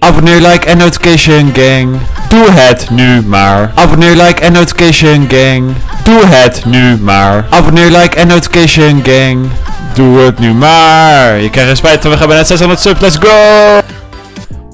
Abonneer, like en notification gang. Doe het nu maar. Abonneer, like en notification gang. Doe het nu maar. Abonneer, like en notification gang. Doe het nu maar. Je krijgt spijt van, we gaan bijna 600 subs. Let's go!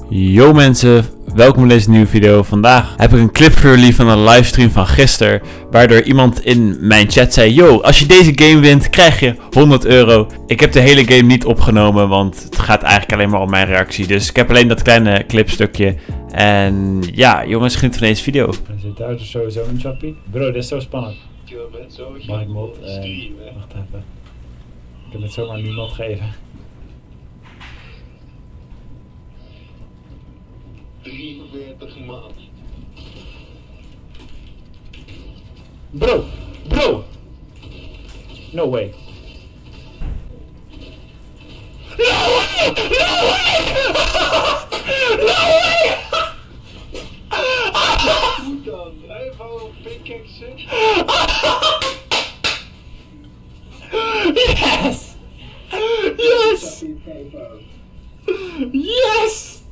Yo mensen, welkom in deze nieuwe video. Vandaag heb ik een clip voor jullie van een livestream van gisteren. Waardoor iemand in mijn chat zei: Yo, als je deze game wint, krijg je 100 euro. Ik heb de hele game niet opgenomen, want het gaat eigenlijk alleen maar om mijn reactie. Dus ik heb alleen dat kleine clipstukje. En ja, jongens, geniet van deze video. Dan zit de auto sowieso in chappie. Bro, dit is zo spannend. Mag ik mod? Eh, wacht even. Ik kan het zomaar niemand geven. 43 man. Bro! Bro! No way. No Goed dan, even een pickaxe. Yes! Yes! Yes!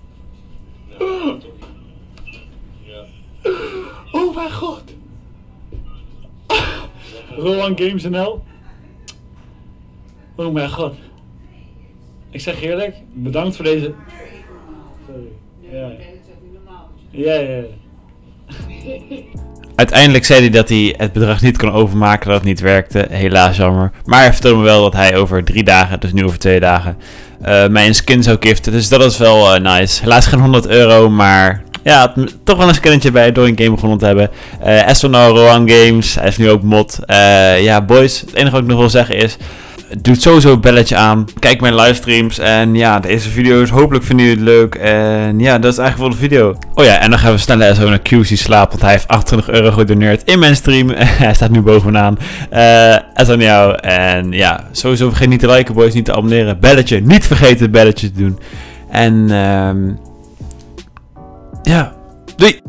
Oh mijn god! Rowan Games NL. Oh mijn god. Ik zeg eerlijk, bedankt voor deze. Sorry. Ja. Ja, ja. Uiteindelijk zei hij dat hij het bedrag niet kon overmaken, dat het niet werkte. Helaas jammer. Maar hij vertelde me wel dat hij over drie dagen, dus nu over twee dagen, eh, mij skin zou giften. Dus dat is wel eh, nice. Helaas geen 100 euro, maar ja, toch wel een skinnetje bij door een game gewonnen te hebben. Rowan Games, hij is nu ook mod. Eh, ja, boys, het enige wat ik nog wil zeggen is... Doe sowieso een belletje aan. Kijk mijn livestreams. En ja, deze video's. Hopelijk vinden jullie het leuk. En ja, dat is eigenlijk voor de video. Oh ja, en dan gaan we snel zo naar QC slaap. Want hij heeft 28 euro gedoneerd in mijn stream. hij staat nu bovenaan. Eh en jou. En ja, sowieso vergeet niet te liken, boys. Niet te abonneren. Belletje. Niet vergeten het belletje te doen. En ehm ja, doei.